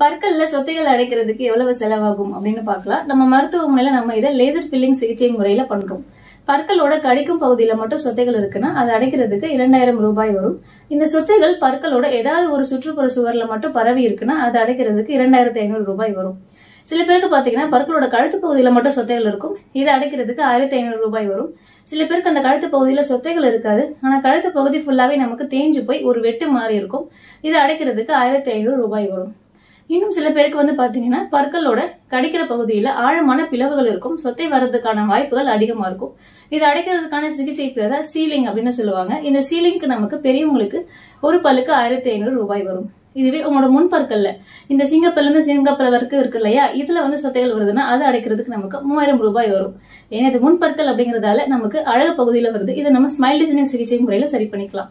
பற்கல்ல சொத்தைகள் அடைக்கிறதுக்கு எவ்வளவு செலவாகும் அப்படின்னு பார்க்கலாம். நம்ம மருத்துவமனையில நம்ம இதை லேசர் பில்லிங் சிகிச்சை முறையில பண்றோம். பற்களோட கடிக்கும் பகுதியில மட்டும் சொத்தைகள் இருக்குன்னா அதை அடைக்கிறதுக்கு இரண்டாயிரம் ரூபாய் வரும். இந்த சொத்தைகள் பற்களோட ஏதாவது ஒரு சுற்றுப்புற சுவர்ல மட்டும் பரவி இருக்குன்னா அது அடைக்கிறதுக்கு இரண்டாயிரத்தி ஐநூறு ரூபாய் வரும். சில பேருக்கு பாத்தீங்கன்னா பற்களோட கழுத்து பகுதியில மட்டும் சொத்தைகள் இருக்கும். இதை அடைக்கிறதுக்கு ஆயிரத்தி ஐநூறு ரூபாய் வரும். சில பேருக்கு அந்த கழுத்து பகுதியில சொத்தைகள் இருக்காது. ஆனா கழுத்து பகுதி ஃபுல்லாவே நமக்கு தேஞ்சு போய் ஒரு வெட்டு மாறி இருக்கும். இதை அடைக்கிறதுக்கு ஆயிரத்தி ஐநூறு ரூபாய் வரும். இன்னும் சில பேருக்கு வந்து பாத்தீங்கன்னா பற்களோட கடிக்கிற பகுதியில ஆழமான பிளவுகள் இருக்கும். சொத்தை வர்றதுக்கான வாய்ப்புகள் அதிகமா இருக்கும். இது அடைக்கிறதுக்கான சிகிச்சை பேர் சீலிங் அப்படின்னு சொல்லுவாங்க. இந்த சீலிங்க்கு நமக்கு பெரியவங்களுக்கு ஒரு பல்லுக்கு ஆயிரத்தி ஐநூறு ரூபாய் வரும். இதுவே உங்களோட முன்பற்கல்ல இந்த சிங்கப்பல்ல இருந்து சிங்கப்பல் வரைக்கும் இருக்கு இல்லையா? இதுல வந்து சொத்தைகள் வருதுன்னா அது அடைக்கிறதுக்கு நமக்கு மூவாயிரம் ரூபாய் வரும். ஏன்னா இது முன்பற்கள் அப்படிங்கறதால நமக்கு அழகு பகுதியில வருது. இதை நம்ம ஸ்மைல் டிசைனிங் சிகிச்சை முறையில சரி பண்ணிக்கலாம்.